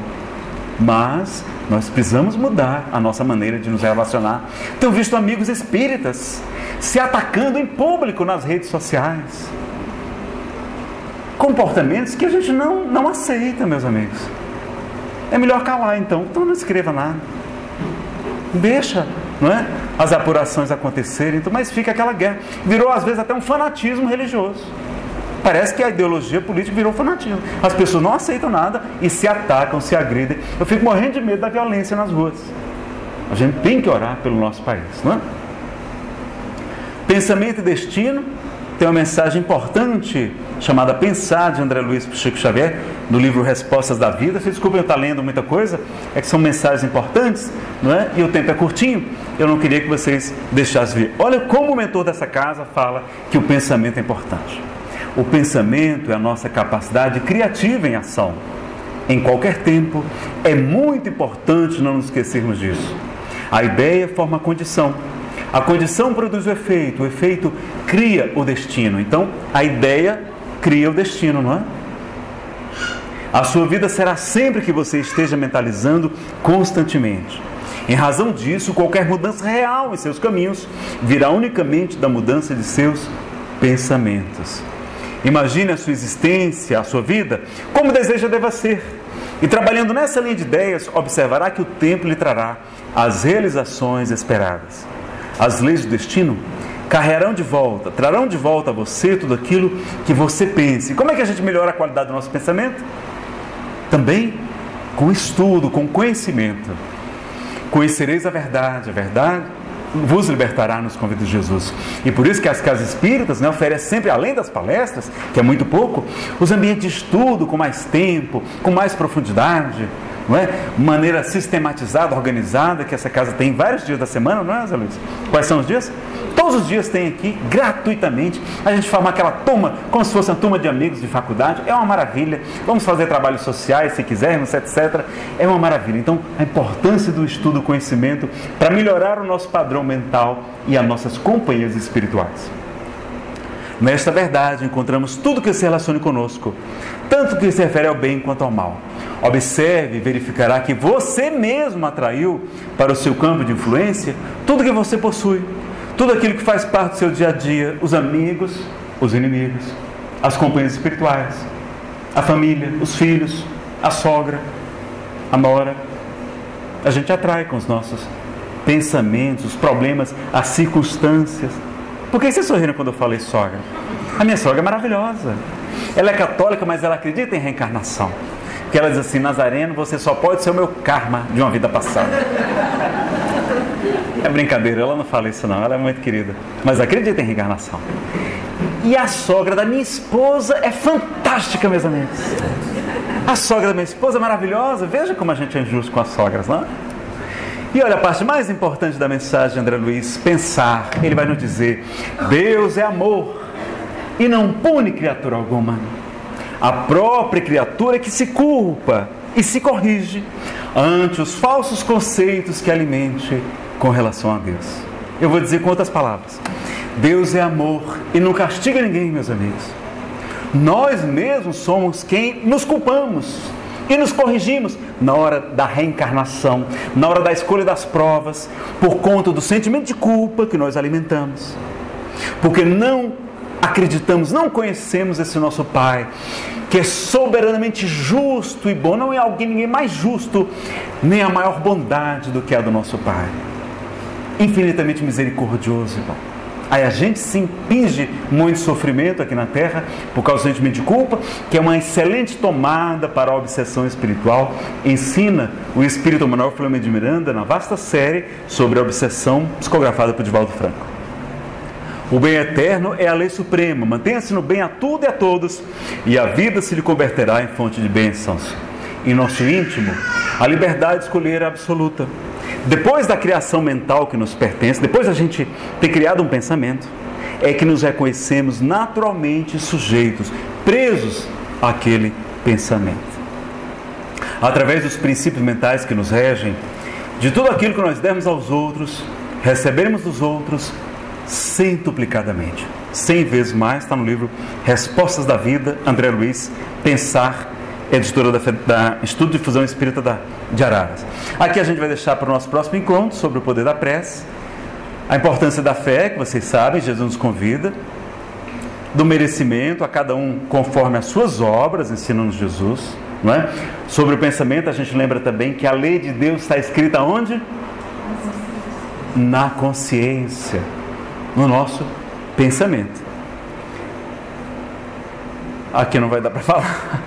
Mas nós precisamos mudar a nossa maneira de nos relacionar. Tenho visto amigos espíritas se atacando em público nas redes sociais. comportamentos que a gente não, não aceita, meus amigos. É melhor calar então. Então não escreva nada. Deixa, não é? As apurações acontecerem, mas fica aquela guerra. Virou às vezes até um fanatismo religioso. Parece que a ideologia política virou fanatismo. As pessoas não aceitam nada e se atacam, se agridem. Eu fico morrendo de medo da violência nas ruas. A gente tem que orar pelo nosso país, não é? Pensamento e destino tem uma mensagem importante chamada Pensar de André Luiz Chico Xavier, no livro Respostas da Vida. Vocês desculpem eu estar lendo muita coisa, é que são mensagens importantes, não é? E o tempo é curtinho, eu não queria que vocês deixassem ver. Olha como o mentor dessa casa fala que o pensamento é importante. O pensamento é a nossa capacidade criativa em ação. Em qualquer tempo, é muito importante não nos esquecermos disso. A ideia forma a condição. A condição produz o efeito, o efeito cria o destino. Então, a ideia cria o destino, não é? A sua vida será sempre que você esteja mentalizando constantemente. Em razão disso, qualquer mudança real em seus caminhos virá unicamente da mudança de seus pensamentos. Imagine a sua existência, a sua vida, como deseja deva ser. E trabalhando nessa linha de ideias, observará que o tempo lhe trará as realizações esperadas. As leis do destino carregarão de volta, trarão de volta a você tudo aquilo que você pense. Como é que a gente melhora a qualidade do nosso pensamento? Também com estudo, com conhecimento. Conhecereis a verdade, a verdade vos libertará nos convites de Jesus. E por isso que as casas espíritas né, oferecem sempre, além das palestras, que é muito pouco, os ambientes de estudo com mais tempo, com mais profundidade, não é? maneira sistematizada, organizada, que essa casa tem vários dias da semana, não é, Zé Luiz? Quais são os dias? Todos os dias tem aqui, gratuitamente. A gente forma aquela turma, como se fosse uma turma de amigos de faculdade. É uma maravilha. Vamos fazer trabalhos sociais, se quisermos, etc. É uma maravilha. Então, a importância do estudo, do conhecimento, para melhorar o nosso padrão mental e as nossas companhias espirituais. Nesta verdade, encontramos tudo que se relacione conosco, tanto que se refere ao bem quanto ao mal. Observe e verificará que você mesmo atraiu para o seu campo de influência tudo que você possui tudo aquilo que faz parte do seu dia a dia, os amigos, os inimigos, as companhias espirituais, a família, os filhos, a sogra, a nora. A gente atrai com os nossos pensamentos, os problemas, as circunstâncias. Por que vocês sorriram quando eu falei sogra? A minha sogra é maravilhosa. Ela é católica, mas ela acredita em reencarnação. Porque ela diz assim: Nazareno, você só pode ser o meu karma de uma vida passada. É brincadeira, ela não fala isso não, ela é muito querida. Mas acredita em reencarnação. E a sogra da minha esposa é fantástica, meus amigos. A sogra da minha esposa é maravilhosa. Veja como a gente é injusto com as sogras, não é? E olha a parte mais importante da mensagem de André Luiz: pensar. Ele vai nos dizer: Deus é amor e não pune criatura alguma. A própria criatura que se culpa e se corrige ante os falsos conceitos que alimente com relação a Deus. Eu vou dizer com outras palavras: Deus é amor e não castiga ninguém, meus amigos. Nós mesmos somos quem nos culpamos e nos corrigimos na hora da reencarnação, na hora da escolha das provas, por conta do sentimento de culpa que nós alimentamos. Porque não acreditamos, não conhecemos esse nosso Pai, que é soberanamente justo e bom, não é alguém ninguém mais justo, nem a maior bondade do que a do nosso Pai infinitamente misericordioso, irmão. Aí a gente se impinge muito sofrimento aqui na terra por causa do sentimento de culpa, que é uma excelente tomada para a obsessão espiritual. Ensina o espírito Manuel Flamengo de Miranda na vasta série sobre a obsessão psicografada por Divaldo Franco. O bem eterno é a lei suprema, mantenha-se no bem a tudo e a todos, e a vida se lhe converterá em fonte de bênçãos. Em nosso íntimo, a liberdade de escolher é absoluta. Depois da criação mental que nos pertence, depois da gente ter criado um pensamento, é que nos reconhecemos naturalmente sujeitos, presos àquele pensamento. Através dos princípios mentais que nos regem, de tudo aquilo que nós demos aos outros, recebemos dos outros centuplicadamente. Cem vezes mais, está no livro Respostas da Vida, André Luiz, Pensar editora da, da Estudo de Fusão Espírita da, de Araras. Aqui a gente vai deixar para o nosso próximo encontro sobre o poder da prece, a importância da fé, que vocês sabem, Jesus nos convida, do merecimento, a cada um conforme as suas obras, ensina-nos Jesus. Não é? Sobre o pensamento, a gente lembra também que a lei de Deus está escrita onde? Na consciência, no nosso pensamento. Aqui não vai dar para falar.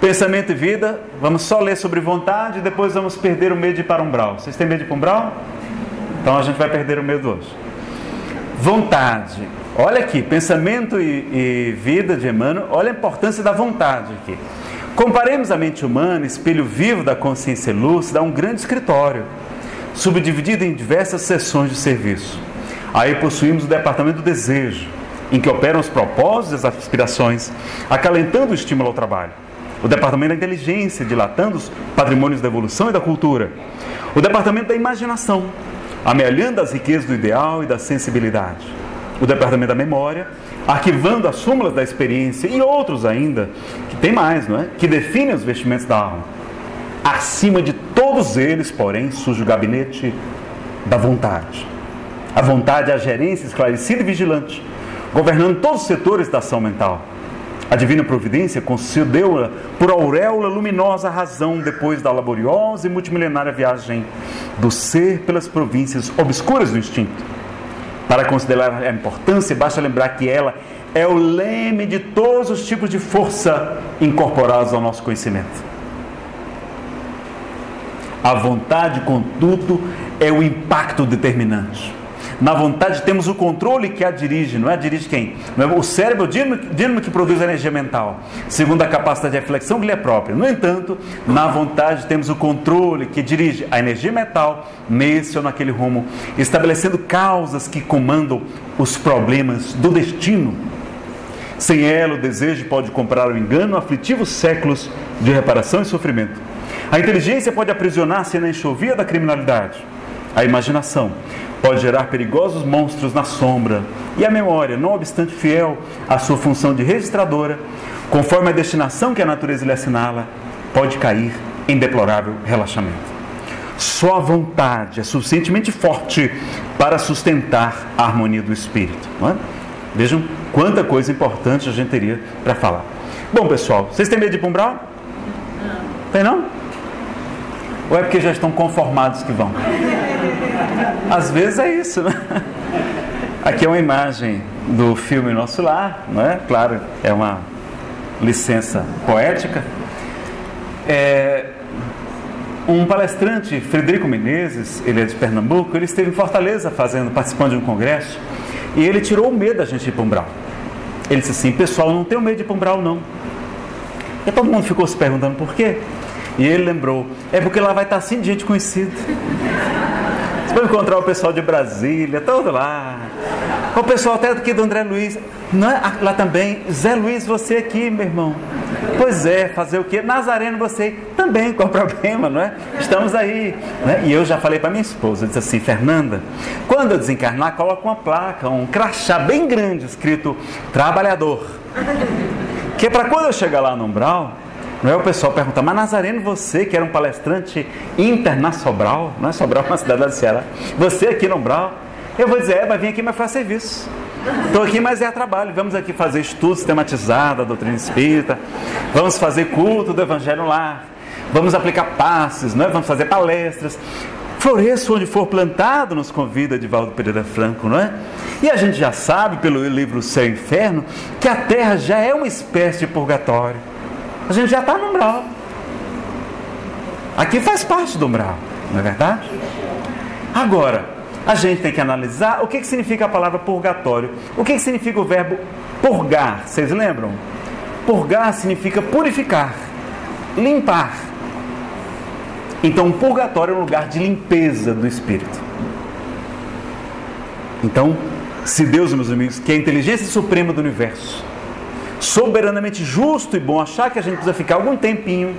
Pensamento e vida, vamos só ler sobre vontade e depois vamos perder o medo para umbral. Vocês têm medo de umbral? Então a gente vai perder o medo hoje. Vontade. Olha aqui, pensamento e, e vida de Emmanuel, olha a importância da vontade aqui. Comparemos a mente humana, espelho vivo da consciência lúcida, a um grande escritório, subdividido em diversas seções de serviço. Aí possuímos o departamento do desejo, em que operam os propósitos e as aspirações, acalentando o estímulo ao trabalho. O departamento da inteligência, dilatando os patrimônios da evolução e da cultura. O departamento da imaginação, amealhando as riquezas do ideal e da sensibilidade. O departamento da memória, arquivando as súmulas da experiência e outros ainda, que tem mais, não é? Que definem os vestimentos da alma. Acima de todos eles, porém, surge o gabinete da vontade. A vontade a gerência esclarecida e vigilante, governando todos os setores da ação mental. A divina providência concedeu-a por auréola luminosa razão depois da laboriosa e multimilenária viagem do ser pelas províncias obscuras do instinto. Para considerar a importância, basta lembrar que ela é o leme de todos os tipos de força incorporados ao nosso conhecimento. A vontade, contudo, é o impacto determinante. Na vontade temos o controle que a dirige, não é? Dirige quem? É o cérebro, o dínamo que produz a energia mental, segundo a capacidade de reflexão que lhe é própria. No entanto, na vontade temos o controle que dirige a energia mental nesse ou naquele rumo, estabelecendo causas que comandam os problemas do destino. Sem ela, o desejo pode comprar o engano, aflitivos séculos de reparação e sofrimento. A inteligência pode aprisionar-se na enxovia da criminalidade. A imaginação pode gerar perigosos monstros na sombra. E a memória, não obstante fiel à sua função de registradora, conforme a destinação que a natureza lhe assinala, pode cair em deplorável relaxamento. Só a vontade é suficientemente forte para sustentar a harmonia do espírito. É? Vejam quanta coisa importante a gente teria para falar. Bom, pessoal, vocês têm medo de pumbral? Não. Tem não? Ou é porque já estão conformados que vão? Às vezes é isso, né? Aqui é uma imagem do filme Nosso Lar, não é? Claro, é uma licença poética. É, um palestrante, Frederico Menezes, ele é de Pernambuco, ele esteve em Fortaleza fazendo, participando de um congresso e ele tirou o medo da gente ir para Umbral. Ele disse assim: Pessoal, não tenho medo de ir para Umbral, não. E todo mundo ficou se perguntando por quê. E ele lembrou: É porque lá vai estar assim de gente conhecida. Vai encontrar o pessoal de Brasília, todo lá. O pessoal até aqui do André Luiz. Não é? Lá também. Zé Luiz, você aqui, meu irmão. Pois é, fazer o quê? Nazareno, você também, qual o problema, não é? Estamos aí. Né? E eu já falei para minha esposa, disse assim, Fernanda, quando eu desencarnar, coloca uma placa, um crachá bem grande, escrito trabalhador. Que é para quando eu chegar lá no umbral, não é o pessoal perguntar, mas Nazareno, você que era um palestrante internacional, não é Sobral, uma cidade do Ceará, você aqui no Umbral, eu vou dizer, é, mas vim aqui, mas faz serviço. Estou aqui, mas é a trabalho. Vamos aqui fazer estudo sistematizado da doutrina espírita, vamos fazer culto do Evangelho lá, vamos aplicar passes, não é? vamos fazer palestras. Floresça onde for plantado, nos convida de Valdo Pereira Franco, não é? E a gente já sabe, pelo livro Céu e Inferno, que a Terra já é uma espécie de purgatório. A gente já está no umbral. Aqui faz parte do umbral, não é verdade? Agora, a gente tem que analisar o que, que significa a palavra purgatório. O que, que significa o verbo purgar? Vocês lembram? Purgar significa purificar, limpar. Então, o purgatório é um lugar de limpeza do espírito. Então, se Deus, meus amigos, que é a inteligência suprema do universo, soberanamente justo e bom achar que a gente precisa ficar algum tempinho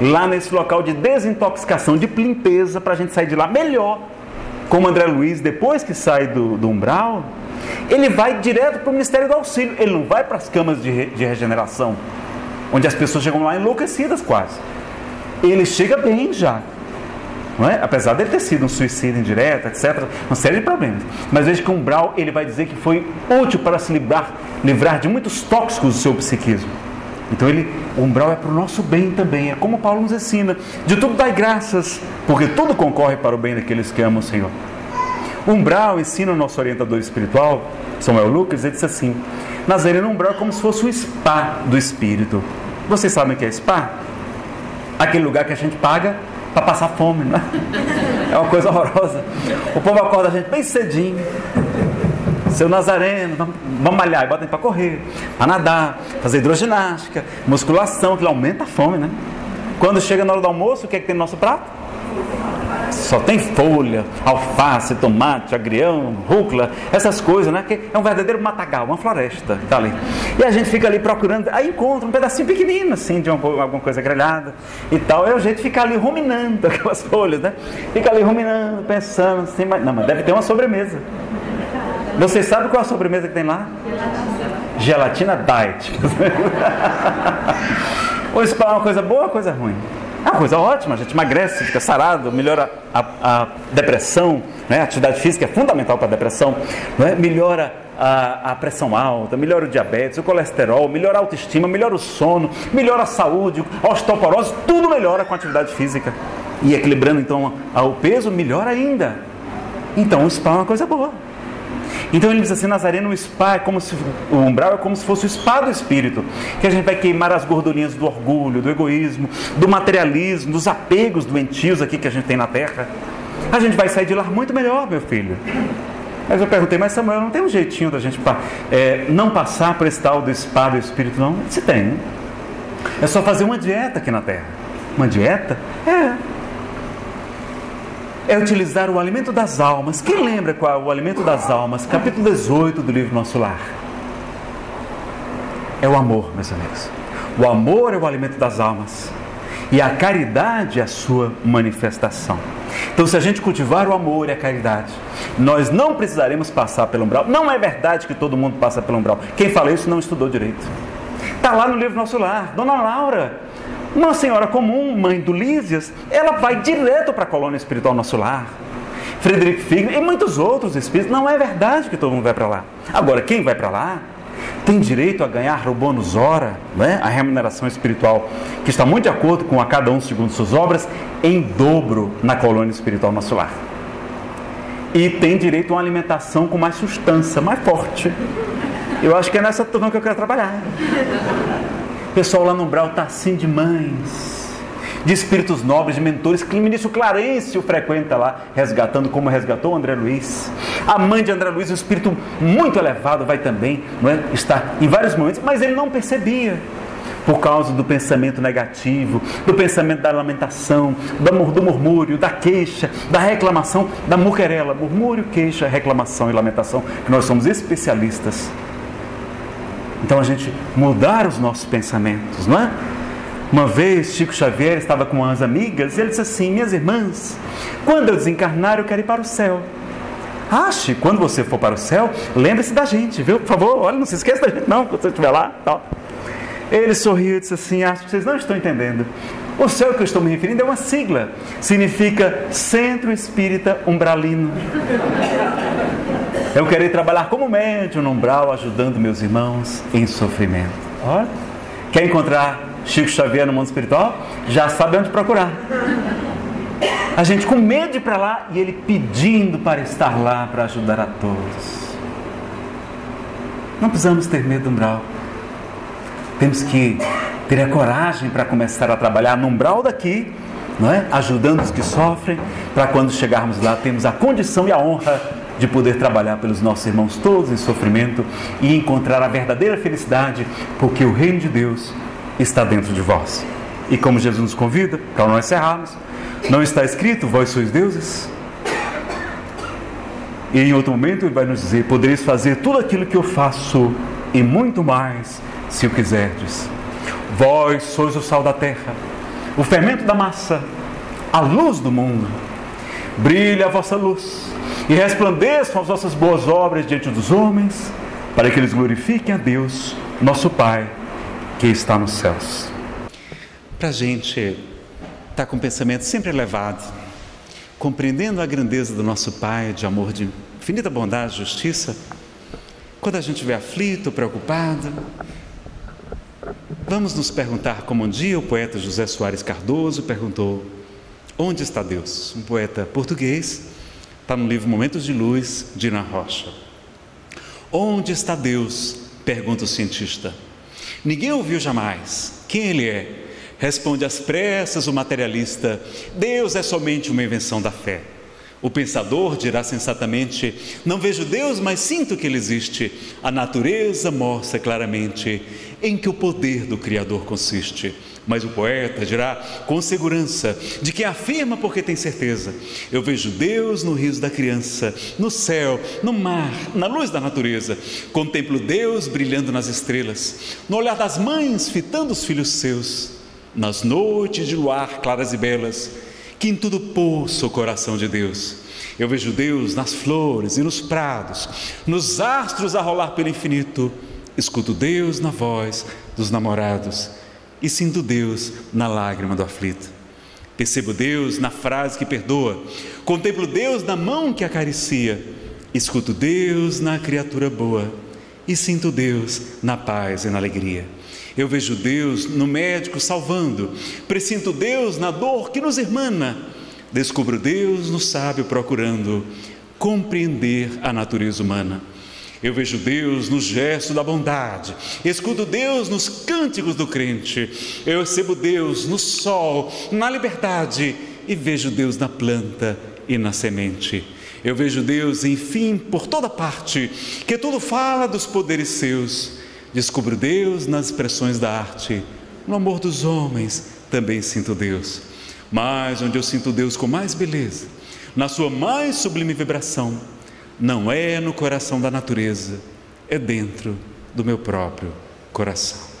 lá nesse local de desintoxicação, de limpeza, para a gente sair de lá melhor. Como André Luiz, depois que sai do, do umbral, ele vai direto para o Ministério do Auxílio, ele não vai para as camas de, de regeneração, onde as pessoas chegam lá enlouquecidas quase. Ele chega bem já, não é? apesar dele ter sido um suicídio indireto, etc., uma série de problemas. Mas veja que o umbral ele vai dizer que foi útil para se livrar livrar de muitos tóxicos do seu psiquismo. Então ele, o umbral é para o nosso bem também, é como Paulo nos ensina, de tudo dai graças, porque tudo concorre para o bem daqueles que amam o Senhor. O umbral ensina o nosso orientador espiritual, Samuel Lucas, ele disse assim: Nazareno umbral é como se fosse o spa do espírito. Vocês sabem o que é spa? Aquele lugar que a gente paga para passar fome, não é? É uma coisa horrorosa. O povo acorda a gente bem cedinho. Seu Nazareno, vamos, malhar, bota para correr, para nadar, fazer hidroginástica, musculação, que aumenta a fome, né? Quando chega na hora do almoço, o que é que tem no nosso prato? Só tem folha, alface, tomate, agrião, rúcula, essas coisas, né? Que é um verdadeiro matagal, uma floresta que tá ali. E a gente fica ali procurando, aí encontra um pedacinho pequenino, assim, de uma, alguma coisa grelhada e tal. É o jeito de ficar ali ruminando aquelas folhas, né? Fica ali ruminando, pensando, assim, mas, não, mas deve ter uma sobremesa. Você sabe qual é a sobremesa que tem lá? Gelatina diet. Ou isso é uma coisa boa ou coisa ruim? É uma coisa ótima, a gente emagrece, fica sarado, melhora a, a depressão, né? a atividade física é fundamental para a depressão, né? melhora a, a, pressão alta, melhora o diabetes, o colesterol, melhora a autoestima, melhora o sono, melhora a saúde, a osteoporose, tudo melhora com a atividade física. E equilibrando então o peso, melhor ainda. Então o spa é uma coisa boa. Então ele diz assim: Nazareno, o spa é como se o umbral é como se fosse o spa do espírito, que a gente vai queimar as gordurinhas do orgulho, do egoísmo, do materialismo, dos apegos doentios aqui que a gente tem na terra. A gente vai sair de lá muito melhor, meu filho. Mas eu perguntei, mas Samuel, não tem um jeitinho da gente é, não passar por esse tal do spa do espírito, não? Se tem. Né? É só fazer uma dieta aqui na terra. Uma dieta? É é utilizar o alimento das almas. Quem lembra qual é o alimento das almas? Capítulo 18 do livro Nosso Lar. É o amor, meus amigos. O amor é o alimento das almas. E a caridade é a sua manifestação. Então, se a gente cultivar o amor e a caridade, nós não precisaremos passar pelo umbral. Não é verdade que todo mundo passa pelo umbral. Quem fala isso não estudou direito. Está lá no livro Nosso Lar. Dona Laura uma senhora comum, mãe do Lísias, ela vai direto para a colônia espiritual Nosso Lar. Frederico Figner e muitos outros espíritos. Não é verdade que todo mundo vai para lá. Agora, quem vai para lá tem direito a ganhar o bônus hora, né? a remuneração espiritual, que está muito de acordo com a cada um segundo suas obras, em dobro na colônia espiritual Nosso Lar. E tem direito a uma alimentação com mais sustância, mais forte. Eu acho que é nessa turma que eu quero trabalhar. Pessoal lá no Umbral está assim de mães, de espíritos nobres, de mentores, que o ministro Clarencio frequenta lá, resgatando como resgatou André Luiz. A mãe de André Luiz, um espírito muito elevado, vai também, não é? está em vários momentos, mas ele não percebia por causa do pensamento negativo, do pensamento da lamentação, do murmúrio, da queixa, da reclamação, da muquerela. Murmúrio, queixa, reclamação e lamentação, que nós somos especialistas então a gente mudar os nossos pensamentos, não é? Uma vez Chico Xavier estava com umas amigas e ele disse assim: Minhas irmãs, quando eu desencarnar, eu quero ir para o céu. Ache, quando você for para o céu, lembre-se da gente, viu? Por favor, olha, não se esqueça da gente, não, quando você estiver lá. Tal. Ele sorriu e disse assim: Acho que vocês não estão entendendo. O céu que eu estou me referindo é uma sigla, significa Centro Espírita Umbralino. Eu quero ir trabalhar como médium no umbral, ajudando meus irmãos em sofrimento. Olha, quer encontrar Chico Xavier no mundo espiritual? Já sabe onde procurar. A gente com medo de ir para lá e ele pedindo para estar lá para ajudar a todos. Não precisamos ter medo do umbral. Temos que ter a coragem para começar a trabalhar no umbral daqui, não é? ajudando os que sofrem, para quando chegarmos lá termos a condição e a honra de poder trabalhar pelos nossos irmãos todos em sofrimento e encontrar a verdadeira felicidade, porque o reino de Deus está dentro de vós. E como Jesus nos convida, para nós encerrarmos, não está escrito, vós sois deuses? E em outro momento ele vai nos dizer: podereis fazer tudo aquilo que eu faço e muito mais, se o quiserdes. Vós sois o sal da terra, o fermento da massa, a luz do mundo. Brilha a vossa luz e resplandeçam as vossas boas obras diante dos homens, para que eles glorifiquem a Deus, nosso Pai, que está nos céus. Para a gente estar tá com o pensamento sempre elevado, compreendendo a grandeza do nosso Pai, de amor, de infinita bondade, justiça, quando a gente estiver aflito, preocupado, vamos nos perguntar como um dia o poeta José Soares Cardoso perguntou: Onde está Deus? Um poeta português, está no livro Momentos de Luz, de Ana Rocha. Onde está Deus? pergunta o cientista. Ninguém ouviu jamais. Quem ele é? Responde às pressas o materialista: Deus é somente uma invenção da fé. O pensador dirá sensatamente: Não vejo Deus, mas sinto que Ele existe. A natureza mostra claramente em que o poder do Criador consiste. Mas o poeta dirá com segurança, de que afirma porque tem certeza: Eu vejo Deus no riso da criança, no céu, no mar, na luz da natureza. Contemplo Deus brilhando nas estrelas, no olhar das mães fitando os filhos seus, nas noites de luar claras e belas que em tudo poço o coração de Deus. Eu vejo Deus nas flores e nos prados, nos astros a rolar pelo infinito. Escuto Deus na voz dos namorados e sinto Deus na lágrima do aflito. Percebo Deus na frase que perdoa, contemplo Deus na mão que acaricia, escuto Deus na criatura boa e sinto Deus na paz e na alegria. Eu vejo Deus no médico salvando, presinto Deus na dor que nos irmana, descubro Deus no sábio procurando compreender a natureza humana. Eu vejo Deus no gesto da bondade, escuto Deus nos cânticos do crente, eu recebo Deus no sol, na liberdade e vejo Deus na planta e na semente. Eu vejo Deus, enfim, por toda parte, que tudo fala dos poderes seus Descubro Deus nas expressões da arte. No amor dos homens também sinto Deus. Mas onde eu sinto Deus com mais beleza, na sua mais sublime vibração, não é no coração da natureza, é dentro do meu próprio coração.